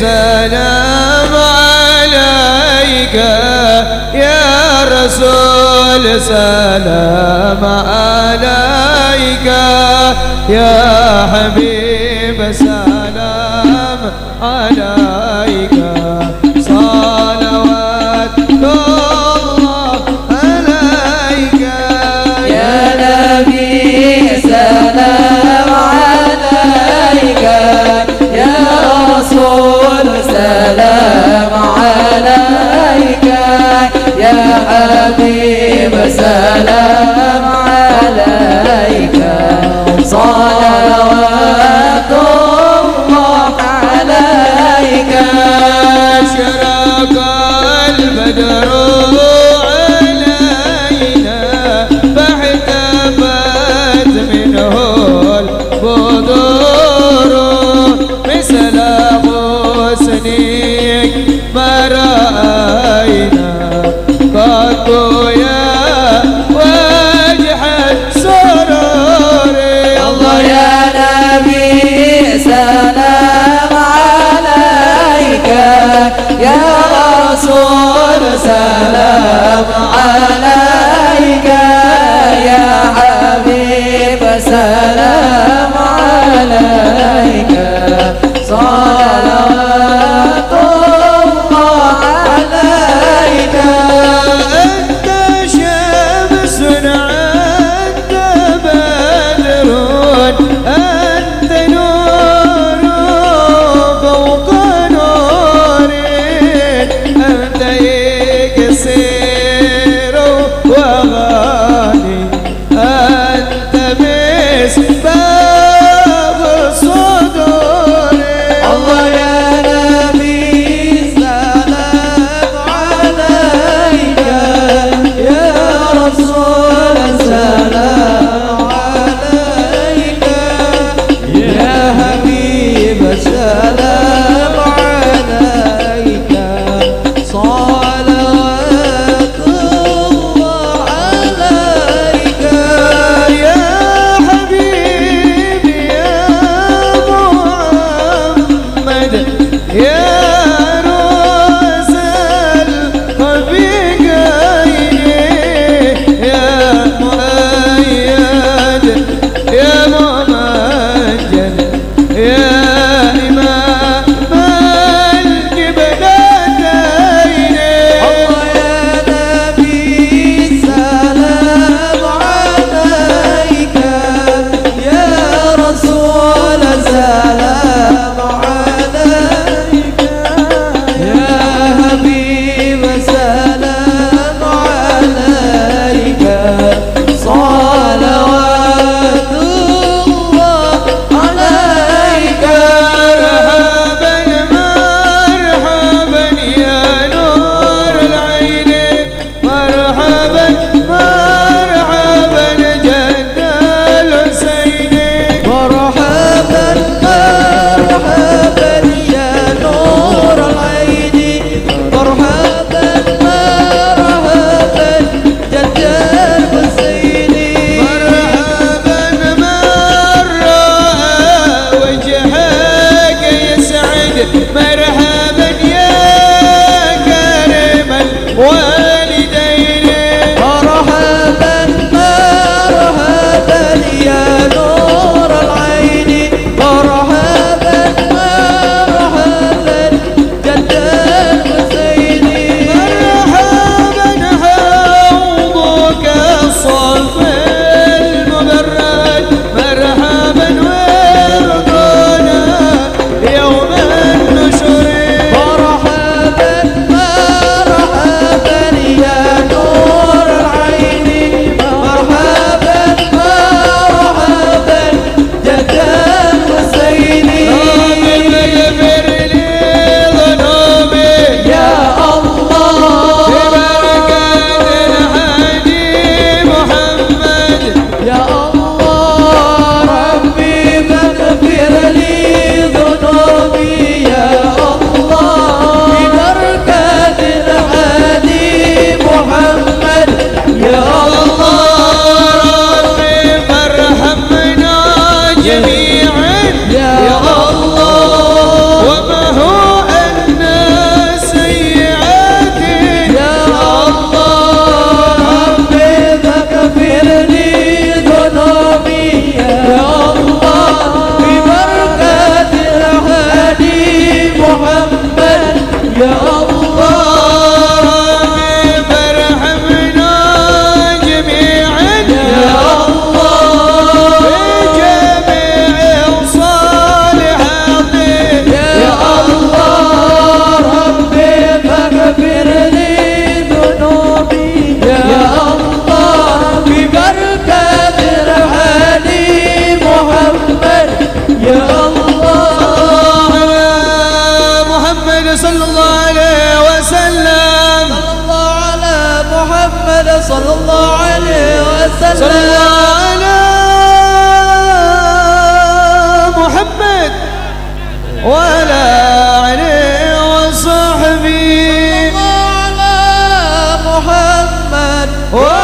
سلام عليك يا رسول سلام عليك يا حبيب سلام عليك. حبيب سلام عليك. صلوات سلام عليك يا حبيب سلام عليك. صلى الله عليه وسلم. صلى الله على محمد ولا عليه وصحبه. صلى الله على محمد. ولا